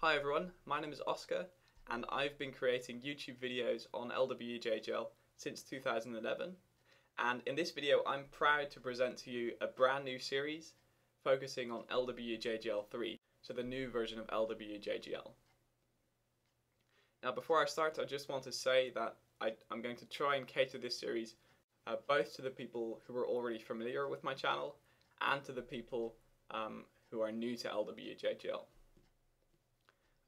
Hi everyone, my name is Oskar and I've been creating YouTube videos on LWJGL since 2011 and in this video I'm proud to present to you a brand new series focusing on LWJGL3, so the new version of LWJGL. Now before I start I just want to say that I, am going to try and cater this series uh, both to the people who are already familiar with my channel and to the people um, who are new to LWJGL.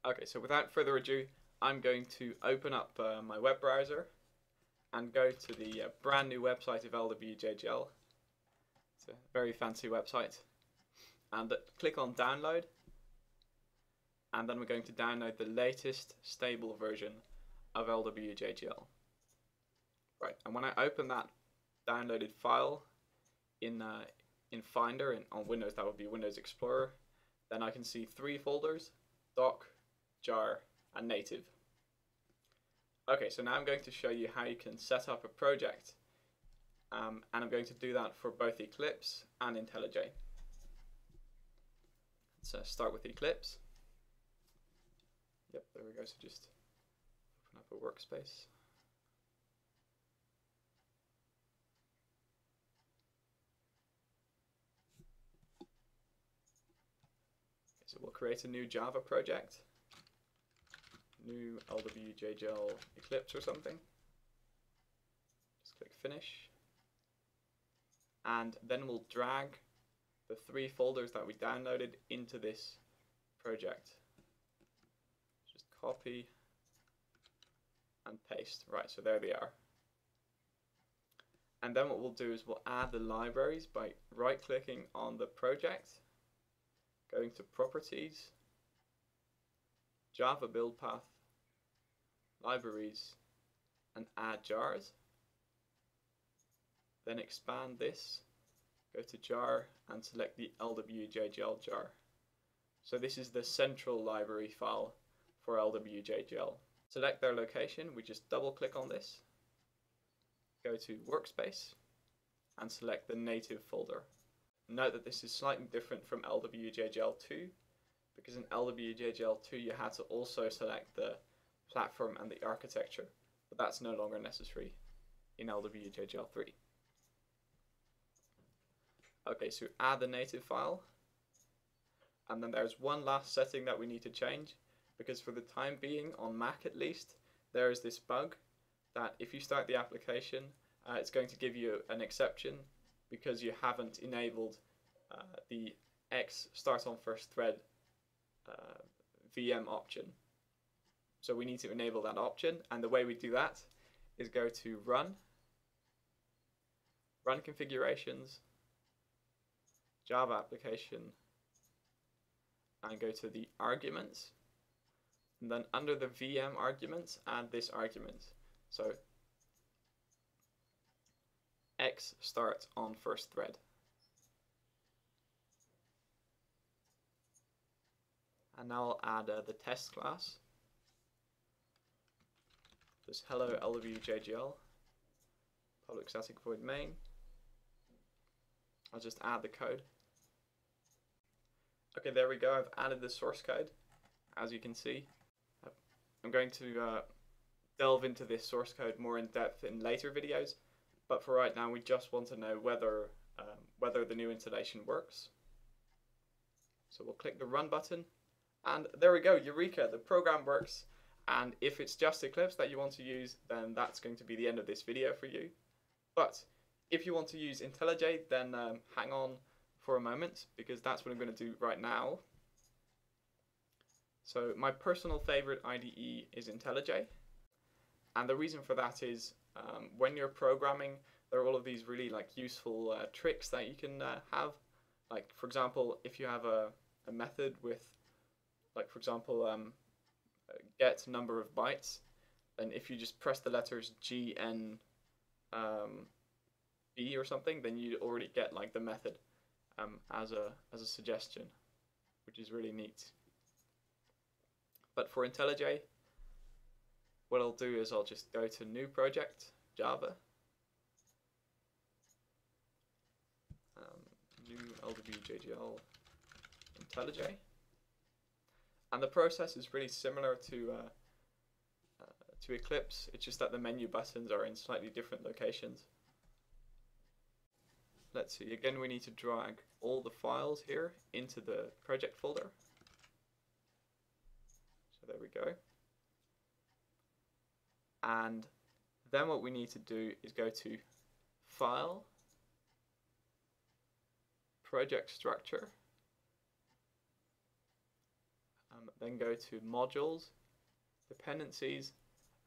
Okay, so without further ado, I'm going to open up uh, my web browser and go to the uh, brand new website of LWJGL. It's a very fancy website. And click on download. And then we're going to download the latest stable version of LWJGL. Right, and when I open that downloaded file in uh, in Finder and on Windows that would be Windows Explorer, then I can see three folders: doc, jar, and native. Okay, so now I'm going to show you how you can set up a project. Um, and I'm going to do that for both Eclipse and IntelliJ. Uh, start with Eclipse. Yep, there we go. So just open up a workspace. So we'll create a new Java project new LWJGL Eclipse or something. Just click finish. And then we'll drag the three folders that we downloaded into this project. Just copy and paste. Right, so there they are. And then what we'll do is we'll add the libraries by right clicking on the project, going to properties, Java build path, libraries, and add jars. Then expand this, go to jar and select the LWJGL jar. So this is the central library file for LWJGL. Select their location, we just double click on this, go to workspace and select the native folder. Note that this is slightly different from LWJGL2 because in LWJGL2 you had to also select the platform and the architecture, but that's no longer necessary in LWJGL3. Okay, so add the native file, and then there's one last setting that we need to change, because for the time being, on Mac at least, there is this bug that if you start the application, uh, it's going to give you an exception because you haven't enabled uh, the X start on first thread uh, VM option. So we need to enable that option and the way we do that is go to run, run configurations, Java application and go to the arguments and then under the VM arguments add this argument. So X starts on first thread. And now I'll add uh, the test class. This hello LWJGL, public static void main. I'll just add the code. Okay, there we go. I've added the source code, as you can see. I'm going to uh, delve into this source code more in depth in later videos, but for right now we just want to know whether, um, whether the new installation works. So we'll click the run button, and there we go, Eureka, the program works. And if it's just Eclipse that you want to use, then that's going to be the end of this video for you. But if you want to use IntelliJ, then um, hang on for a moment, because that's what I'm going to do right now. So my personal favorite IDE is IntelliJ. And the reason for that is um, when you're programming, there are all of these really like useful uh, tricks that you can uh, have. Like for example, if you have a, a method with, like for example, um, get number of bytes, and if you just press the letters G N um, B or something, then you already get like the method um, as a as a suggestion, which is really neat. But for IntelliJ, what I'll do is I'll just go to new project Java. Um, new LWJGL IntelliJ. And the process is really similar to uh, uh, to Eclipse. It's just that the menu buttons are in slightly different locations. Let's see, again we need to drag all the files here into the project folder. So there we go. And then what we need to do is go to File, Project Structure, um, then go to Modules, Dependencies,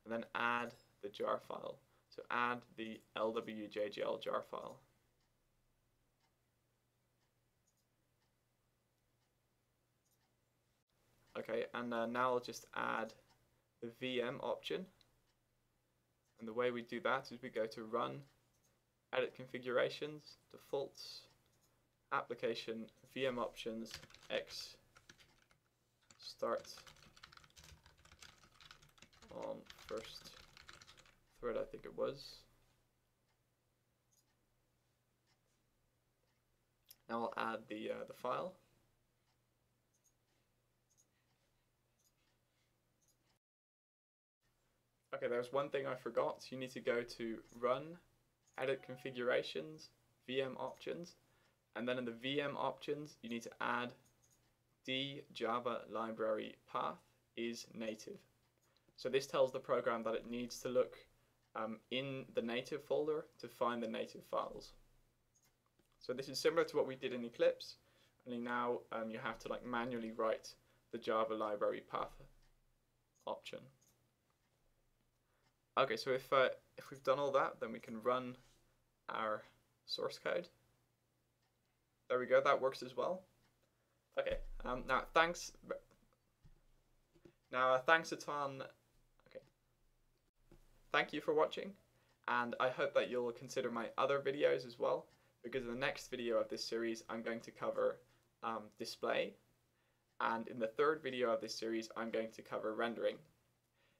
and then add the jar file. So add the LWJGL jar file. Okay, and uh, now I'll just add the VM option. And the way we do that is we go to Run, Edit Configurations, Defaults, Application, VM Options, X, Start on first thread, I think it was. Now I'll add the, uh, the file. Okay, there's one thing I forgot. You need to go to Run, Edit Configurations, VM Options, and then in the VM options, you need to add D Java library path is native. So this tells the program that it needs to look um, in the native folder to find the native files. So this is similar to what we did in Eclipse, only now um, you have to like manually write the Java library path option. Okay, so if, uh, if we've done all that, then we can run our source code. There we go, that works as well. Okay, um, now thanks. Now uh, thanks a ton. Okay, thank you for watching, and I hope that you'll consider my other videos as well, because in the next video of this series, I'm going to cover um, display, and in the third video of this series, I'm going to cover rendering.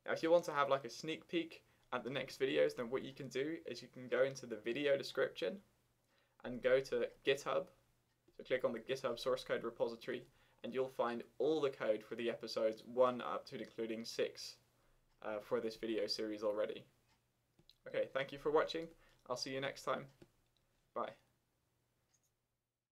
Now, if you want to have like a sneak peek at the next videos, then what you can do is you can go into the video description and go to GitHub. So click on the GitHub source code repository and you'll find all the code for the episodes 1 up to including 6 uh, for this video series already. Okay, thank you for watching. I'll see you next time. Bye.